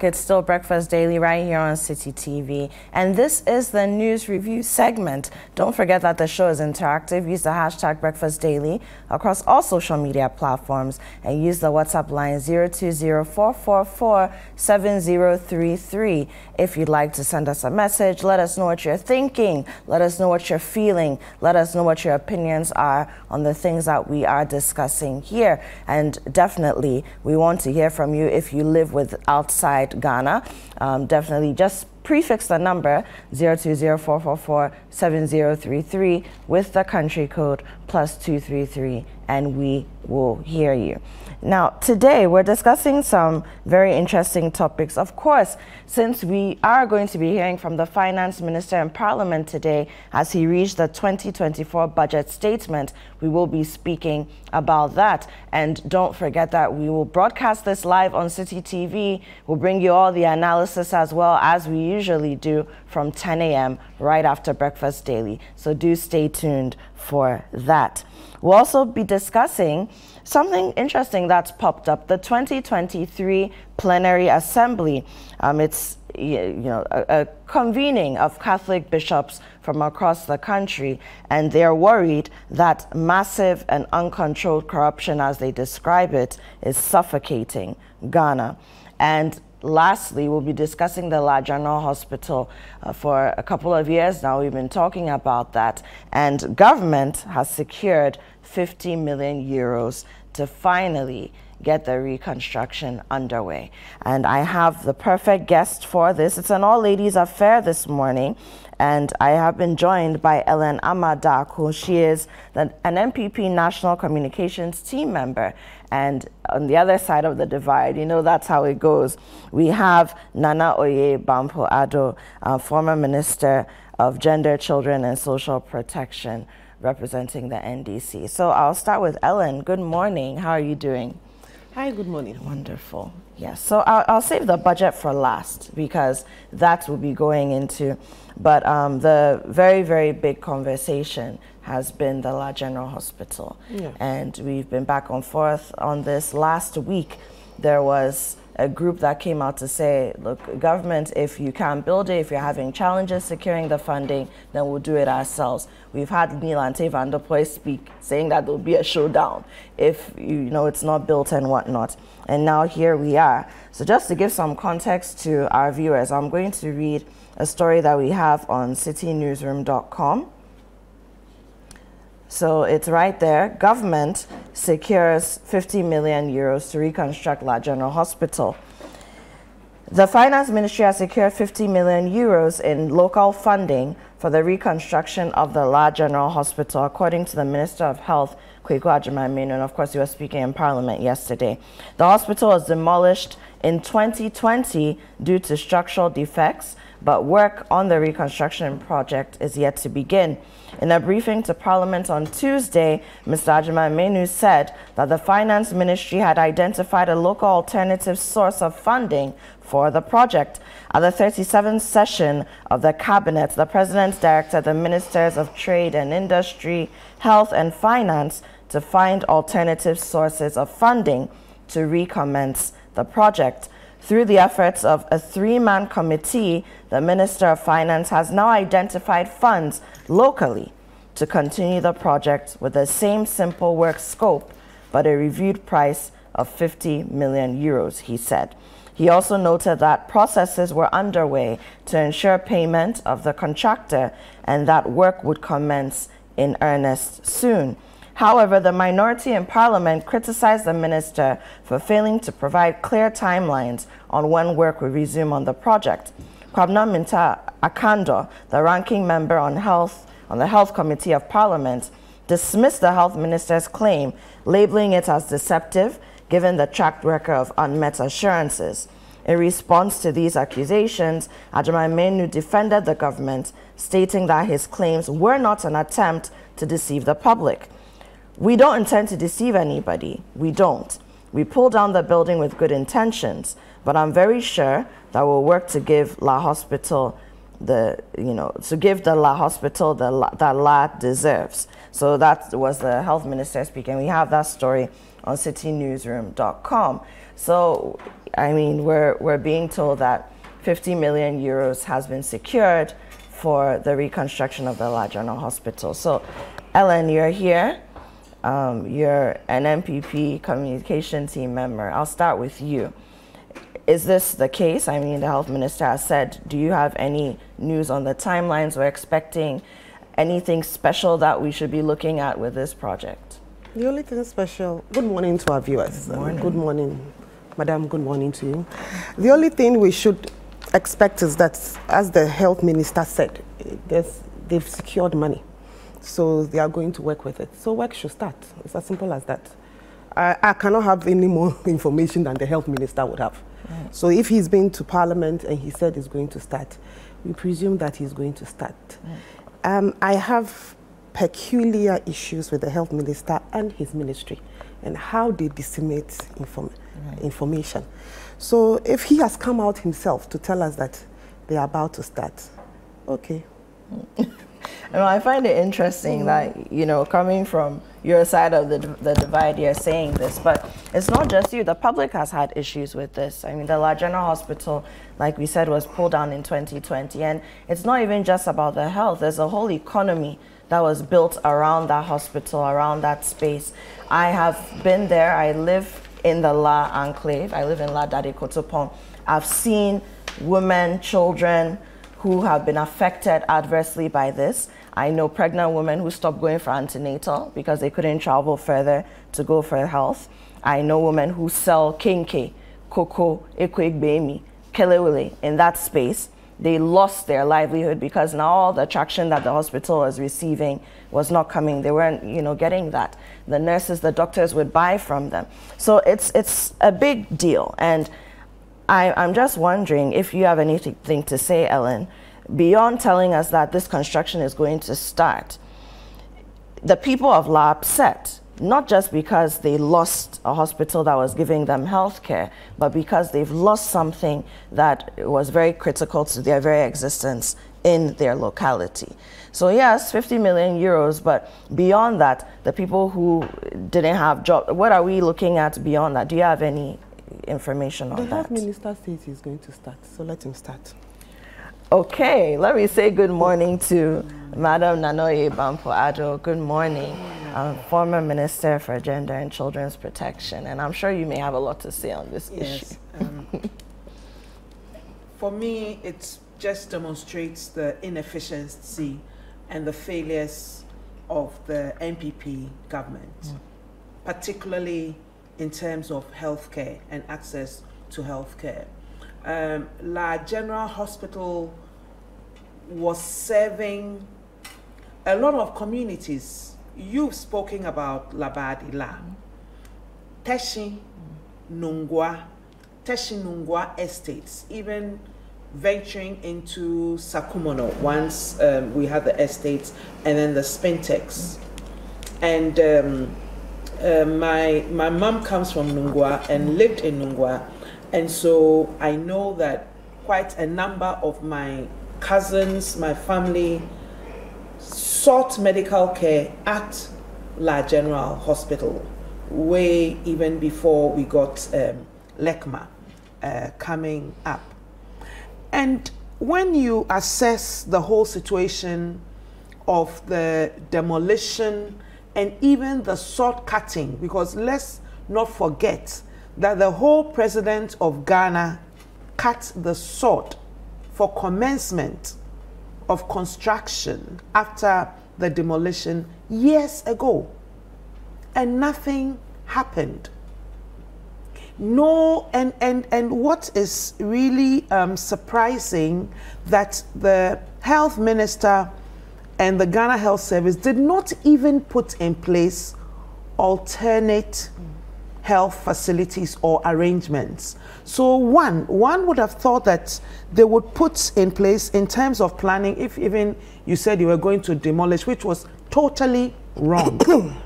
It's still Breakfast Daily right here on Citi TV. And this is the news review segment. Don't forget that the show is interactive. Use the hashtag Breakfast Daily across all social media platforms and use the WhatsApp line 020-444-7033 if you'd like to send us a message. Let us know what you're thinking. Let us know what you're feeling. Let us know what your opinions are on the things that we are discussing here. And definitely, we want to hear from you if you live with outside Ghana. Um, definitely just prefix the number 020444033 with the country code plus 233 and we will hear you. Now, today we're discussing some very interesting topics. Of course, since we are going to be hearing from the finance minister in parliament today as he reads the 2024 budget statement, we will be speaking about that. And don't forget that we will broadcast this live on Citi TV. We'll bring you all the analysis as well as we usually do from 10 a.m. right after Breakfast Daily. So do stay tuned for that. We'll also be discussing something interesting that's popped up the 2023 plenary assembly. Um, it's you know a, a, convening of Catholic bishops from across the country, and they're worried that massive and uncontrolled corruption, as they describe it, is suffocating Ghana. And lastly, we'll be discussing the La General Hospital. Uh, for a couple of years now, we've been talking about that, and government has secured 50 million euros to finally get the reconstruction underway. And I have the perfect guest for this. It's an all ladies affair this morning. And I have been joined by Ellen Amadak, who she is the, an NPP National Communications team member. And on the other side of the divide, you know, that's how it goes. We have Nana Oye Bampoe Addo, uh, former Minister of Gender, Children and Social Protection representing the NDC. So I'll start with Ellen. Good morning. How are you doing? Hi, good morning. Wonderful. Yes. So I'll, I'll save the budget for last because that will be going into. But um, the very, very big conversation has been the La General Hospital. Yeah. And we've been back and forth on this. Last week, there was a group that came out to say, look, government, if you can't build it, if you're having challenges securing the funding, then we'll do it ourselves. We've had Nii Lantey Vanderpuye speak saying that there'll be a showdown if you know it's not built and whatnot. And now here we are. So just to give some context to our viewers, I'm going to read a story that we have on citinewsroom.com. So it's right there. Government secures 50 million euros to reconstruct La General Hospital. The Finance Ministry has secured 50 million euros in local funding for the reconstruction of the La General Hospital, according to the Minister of Health, Kwaku Agyeman-Manu, and of course he was speaking in Parliament yesterday. The hospital was demolished in 2020 due to structural defects, but work on the reconstruction project is yet to begin. In a briefing to Parliament on Tuesday, Mr. Agyeman-Manu said that the Finance Ministry had identified a local alternative source of funding for the project. At the 37th session of the Cabinet, the President directed the Ministers of Trade and Industry, Health and Finance to find alternative sources of funding to recommence the project. Through the efforts of a three-man committee, the Minister of Finance has now identified funds locally to continue the project with the same simple work scope, but a reviewed price of 50 million euros, he said. He also noted that processes were underway to ensure payment of the contractor and that work would commence in earnest soon. However, the minority in parliament criticized the minister for failing to provide clear timelines on when work will resume on the project. Kwabena Mintah Akandoh, the ranking member on health on the Health Committee of Parliament, dismissed the health minister's claim, labeling it as deceptive given the track record of unmet assurances. In response to these accusations, Agyeman-Manu defended the government, stating that his claims were not an attempt to deceive the public. We don't intend to deceive anybody. We don't. We pull down the building with good intentions, but I'm very sure that we'll work to give La Hospital the, you know, to give the La Hospital the that La deserves. So that was the health minister speaking. We have that story on citinewsroom.com. So, I mean, we're, we're being told that 50 million euros has been secured for the reconstruction of the La General Hospital. So, Ellen, you're here. Um, you're an NPP communication team member. I'll start with you. Is this the case? I mean, the health minister has said, do you have any news on the timelines? We're expecting anything special that we should be looking at with this project? The only thing special, good morning to our viewers. Good morning. Good morning, Madam, good morning to you. The only thing we should expect is that, as the health minister said, they've secured money. So they are going to work with it. So work should start. It's as simple as that. I, I cannot have any more information than the health minister would have. Right. So if he's been to parliament and he said he's going to start, we presume that he's going to start. Right. Um, I have peculiar issues with the health minister and his ministry and how they disseminate inform right. information. So if he has come out himself to tell us that they are about to start, okay. know, I find it interesting mm that, you know, coming from your side of the, the divide, you're saying this, but it's not just you. The public has had issues with this. I mean, the La General Hospital, like we said, was pulled down in 2020. And it's not even just about the health, there's a whole economy that was built around that hospital, around that space. I have been there. I live in the La Enclave. I live in La Dade Kotopon. I've seen women, children who have been affected adversely by this. I know pregnant women who stopped going for antenatal because they couldn't travel further to go for health. I know women who sell kenkey, cocoa, ekwegbemi, kelewele in that space. They lost their livelihood because now all the attraction that the hospital was receiving was not coming. They weren't, you know, getting that. The nurses, the doctors would buy from them. So it's it's a big deal. And I, I'm just wondering if you have anything to say, Ellen, beyond telling us that this construction is going to start, the people of La upset, not just because they lost a hospital that was giving them health care, but because they've lost something that was very critical to their very existence in their locality. So yes, 50 million euros, but beyond that, the people who didn't have jobs, what are we looking at beyond that? Do you have any information on the that? The health minister says he's going to start, so let him start. Okay, let me say good morning to Madam Nana Oye Bampoe Addo. Good morning, um, former Minister for Gender and Children's Protection, and I'm sure you may have a lot to say on this yes, issue. Um, for me, it just demonstrates the inefficiency and the failures of the NPP government, mm. particularly in terms of healthcare and access to healthcare um, La General Hospital was serving a lot of communities. You've spoken about Labadi La, Teshi, Nungwa, Teshi Nungwa estates, even venturing into Sakumono once um, we had the estates and then the Spintex. And um, uh, my, my mom comes from Nungwa and lived in Nungwa and so I know that quite a number of my cousins, my family, sought medical care at La General Hospital way even before we got um, LEKMA uh, coming up. And when you assess the whole situation of the demolition and even the sword cutting, because let's not forget that the whole president of Ghana cut the sword for commencement of construction after the demolition years ago. And nothing happened. No, and, and, and what is really um, surprising that the health minister and the Ghana Health Service did not even put in place alternate health facilities or arrangements. So one, one would have thought that they would put in place in terms of planning, if even you said you were going to demolish, which was totally wrong.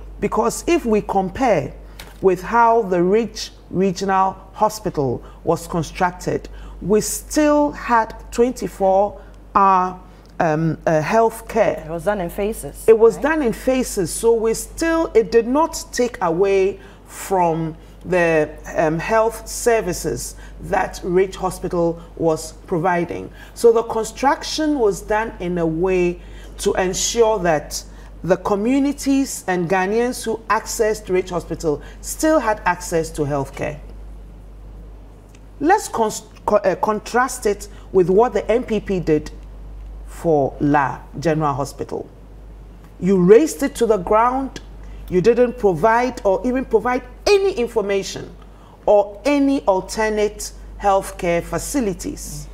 because if we compare with how the Ridge Regional Hospital was constructed, we still had 24 hour um, uh, health care. It was done in phases. It was right? done in phases. So we still, it did not take away from the um, health services that Ridge Hospital was providing. So the construction was done in a way to ensure that the communities and Ghanaians who accessed Ridge Hospital still had access to healthcare. Let's con uh, contrast it with what the NPP did for La General Hospital. You raised it to the ground, you didn't provide or even provide any information or any alternate healthcare facilities.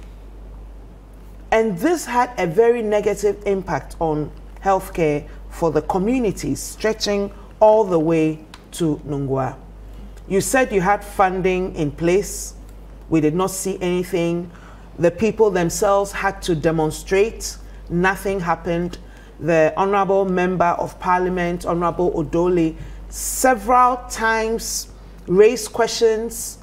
And this had a very negative impact on healthcare for the communities, stretching all the way to Nungua. You said you had funding in place. We did not see anything. The people themselves had to demonstrate. Nothing happened. The Honorable Member of Parliament, Honorable Odoley, several times raised questions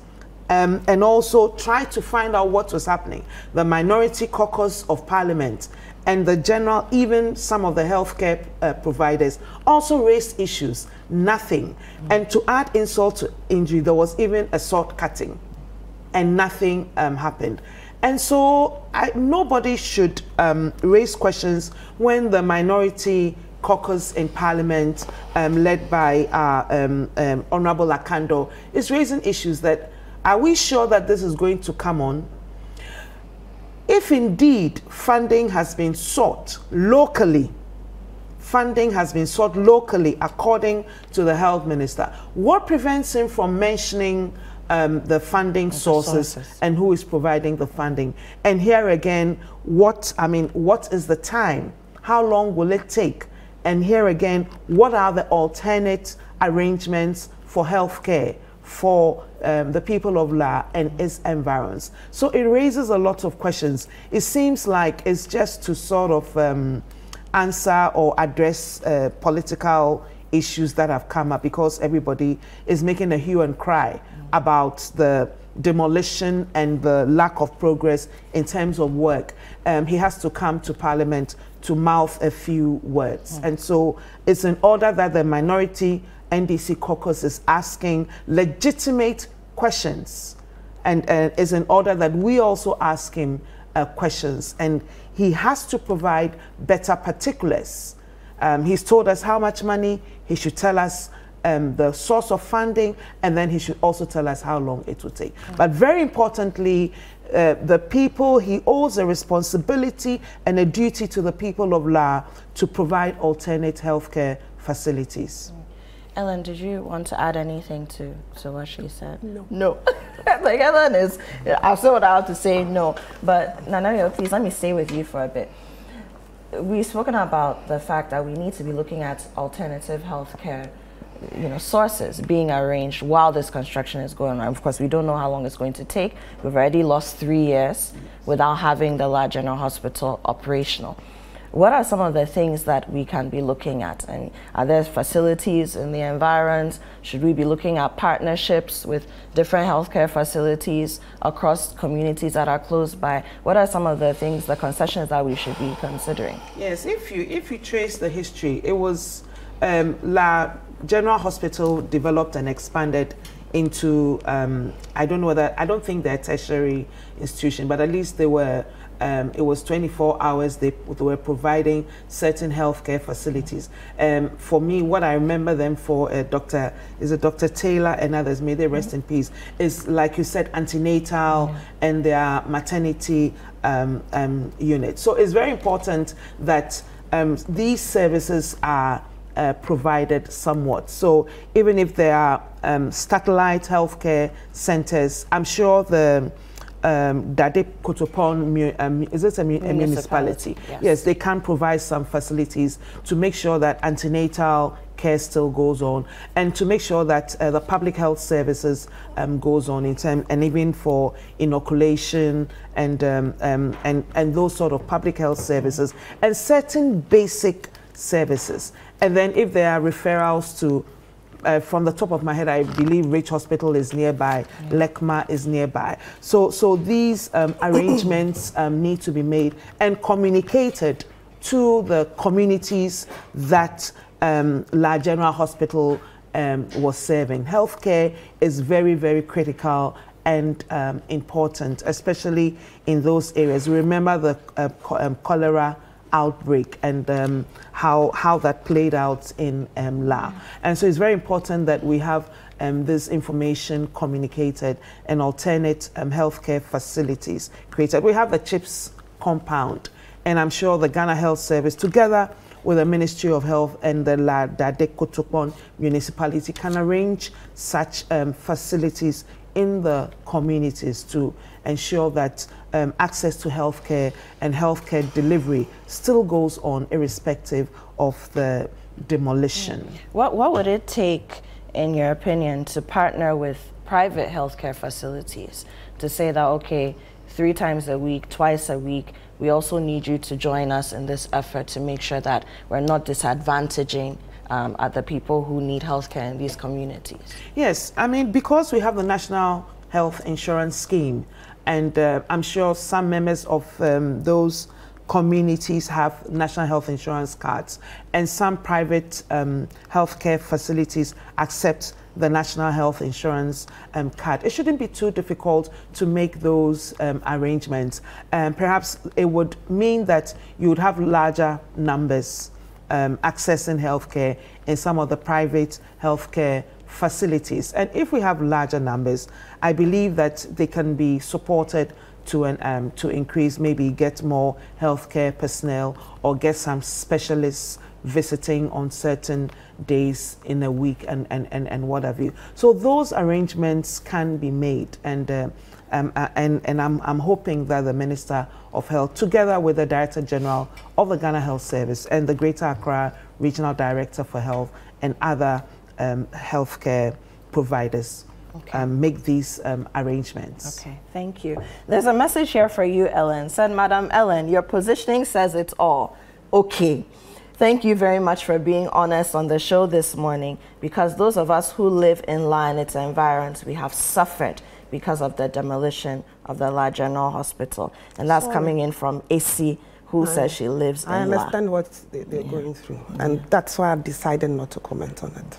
um, and also tried to find out what was happening. The Minority Caucus of Parliament and the general, even some of the healthcare uh, providers also raised issues. Nothing. Mm. And to add insult to injury, there was even a sword cutting and nothing um, happened. And so I, nobody should um, raise questions when the minority caucus in parliament um, led by uh, um, um, Honorable Akandoh is raising issues that are we sure that this is going to come on? If indeed funding has been sought locally, funding has been sought locally according to the health minister, what prevents him from mentioning um, the funding sources, sources, and who is providing the funding? And here again, what I mean, what is the time? How long will it take? And here again, what are the alternate arrangements for healthcare for um, the people of La and its environs? So it raises a lot of questions. It seems like it's just to sort of um, answer or address uh, political issues that have come up because everybody is making a hue and cry about the demolition and the lack of progress in terms of work. Um, he has to come to Parliament to mouth a few words. Mm. And so it's in order that the minority NDC caucus is asking legitimate questions. And uh, it's in order that we also ask him uh, questions. And he has to provide better particulars. Um, he's told us how much money, he should tell us um, the source of funding, and then he should also tell us how long it will take. Mm. But very importantly, uh, the people, he owes a responsibility and a duty to the people of La to provide alternate healthcare facilities. Mm. Ellen, did you want to add anything to, to what she said? No. No. like Ellen is, I've said what I have to say, no. But Nana, please let me stay with you for a bit. We've spoken about the fact that we need to be looking at alternative healthcare you know, sources being arranged while this construction is going on. Of course, we don't know how long it's going to take. We've already lost three years without having the La General Hospital operational. What are some of the things that we can be looking at? And are there facilities in the environs? Should we be looking at partnerships with different healthcare facilities across communities that are close by? What are some of the things, the concessions that we should be considering? Yes, if you if you trace the history, it was um, La General Hospital developed and expanded into, um, I don't know whether, I don't think they're tertiary institution, but at least they were, um, it was 24 hours, they, they, were providing certain healthcare facilities. Um, for me, what I remember them for, uh, Dr. is a Dr. Taylor and others, may they rest mm -hmm. in peace, is like you said, antenatal yeah. and their maternity um, um, unit. So it's very important that um, these services are uh, provided somewhat. So even if there are um, satellite healthcare centers, I'm sure the um, Dade Kotopon, um, is it a, municipality? municipality? Yes. yes. they can provide some facilities to make sure that antenatal care still goes on and to make sure that uh, the public health services um, goes on in term and even for inoculation and, um, um, and, and those sort of public health services and certain basic services. And then if there are referrals to, uh, from the top of my head, I believe Ridge Hospital is nearby, yeah. LEKMA is nearby. So, so these um, arrangements um, need to be made and communicated to the communities that um, La General Hospital um, was serving. Healthcare is very, very critical and um, important, especially in those areas. Remember the uh, um, cholera outbreak and um, how, how that played out in um, La. And so it's very important that we have um, this information communicated and alternate um, healthcare facilities created. We have the CHPS compound, and I'm sure the Ghana Health Service, together with the Ministry of Health and the La Dade municipality, can arrange such um, facilities in the communities to ensure that um, access to healthcare and healthcare delivery still goes on irrespective of the demolition. What, what would it take, in your opinion, to partner with private healthcare facilities to say that, okay, three times a week, twice a week, we also need you to join us in this effort to make sure that we're not disadvantaging um, the people who need healthcare in these communities? Yes, I mean, because we have the National Health Insurance Scheme, and uh, I'm sure some members of um, those communities have national health insurance cards, and some private um, healthcare facilities accept the national health insurance um, card. It shouldn't be too difficult to make those um, arrangements. Um, perhaps it would mean that you would have larger numbers um, accessing healthcare in some of the private healthcare facilities. And if we have larger numbers, I believe that they can be supported to an, um, to increase, maybe get more healthcare personnel or get some specialists visiting on certain days in a week and, and, and, and what have you. So those arrangements can be made and uh, um, uh, and, and I'm, I'm hoping that the Minister of Health, together with the Director General of the Ghana Health Service and the Greater Accra Regional Director for Health and other um, healthcare providers, Okay. Um, make these um, arrangements. Okay, thank you. There's a message here for you, Ellen. Said, Madam Ellen, your positioning says it's all. Okay. Thank you very much for being honest on the show this morning because those of us who live in its environs, we have suffered because of the demolition of the La General Hospital. And that's Sorry. coming in from AC, who I, says she lives I in understand La. what they, are yeah. going through. And that's why I've decided not to comment on it.